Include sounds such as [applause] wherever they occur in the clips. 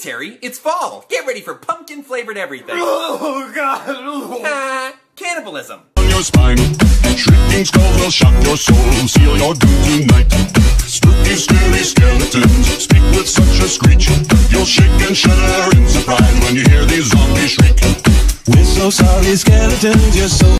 Terry, it's fall. Get ready for pumpkin flavored everything. [laughs] Oh, God. [laughs] Uh, cannibalism. on your spine. Shrieking skull will shock your soul, seal your doom tonight. Spooky, scary skeletons speak with such a screech. You'll shake and shudder in surprise when you hear these zombies shriek. We're so sorry, skeletons, you're so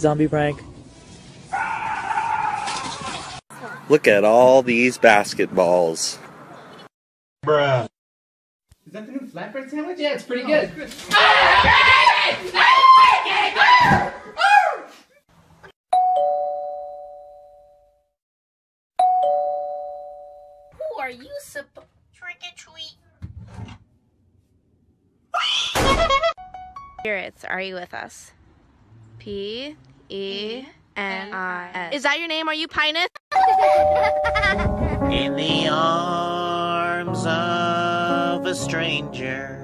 Zombie prank. Look at all these basketballs. Bruh. Is that the new flatbread sandwich? Yeah, it's pretty good. Who are you supposed Trick or treat. Spirits, are you with us? P E N I S. Is that your name? Are you Pinus? [laughs] In the arms of a stranger.